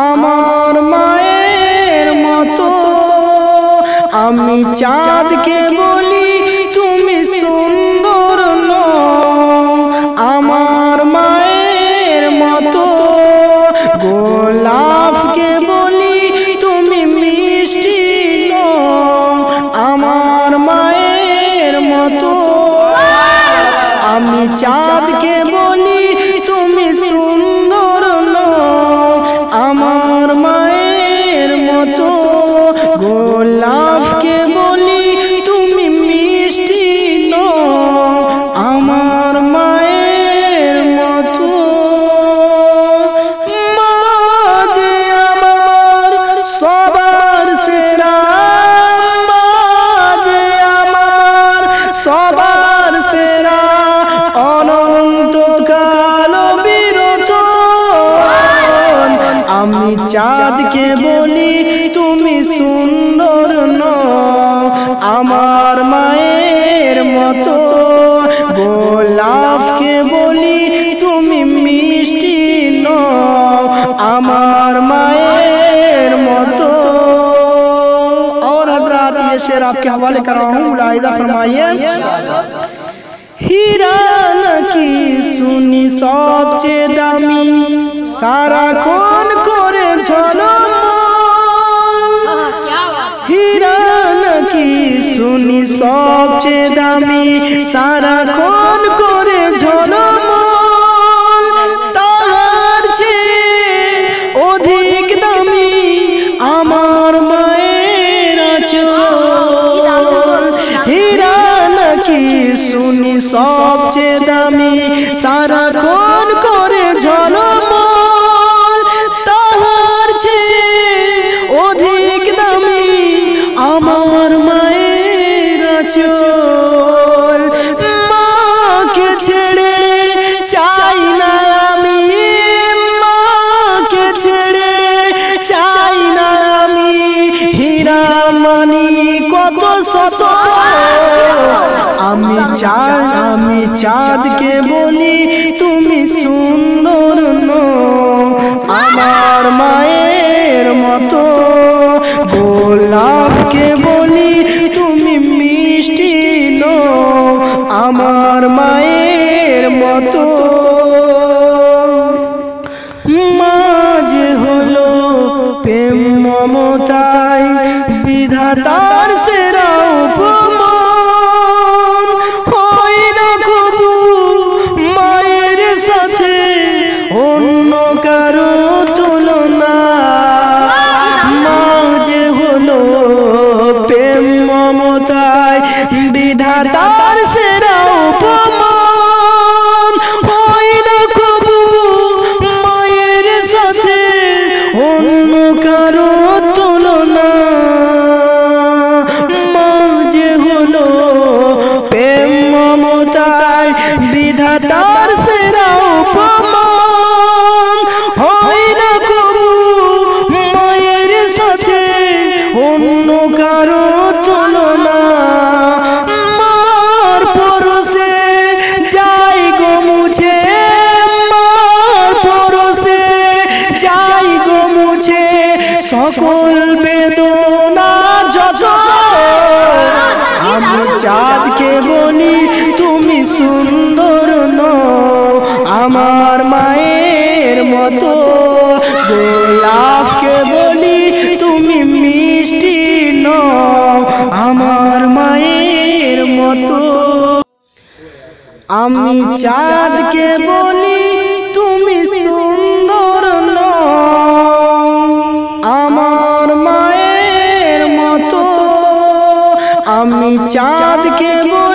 আমার মায়ের মতো। আমি চাঁদকে বলি চাঁদকে বলি তুমি সুন্দর নও আমার মায়ের মতো গোলাপকে বলি তুমি মিষ্টি নও আমার মায়ের মতো और हजरात ये शेर आपके हवाले कर रहा हूँ मुलाहिदा फरमाइए হীরা নাকি শুনি সবচেয়ে দামি সারাক্ষণ করে সবচেয়ে দামি সারাক্ষণ করে ঝলম তাহার চেয়ে অধিক দামি আমার হীরা নাকি শুনি সবচেয়ে দামি করে আচল মাকে ছেড়ে চাই না আমি। মাকে ছেড়ে চাই না আমি। হীরা মানি কত শত। আমি চাঁদ, আমি চাঁদকে বলি, তুমি সুন্দর নও। আমার মায়ের মতো। মাঝে হলো প্রেম, মমতায় বিধাতার সেরা মায়ের সাথে অন্য তুলনা। প্রেম, মমতায় বিধাতার সকল বেদনা যত। আমি চাঁদকে বলি, তুমি সুন্দর নও, আমার মায়ের মতো। গোলাপকে বলি, তুমি মিষ্টি নও, আমার মায়ের মতো। আমি চাঁদকে বলি মতো আমি চাঁদকে বলি তুমি সুন্দর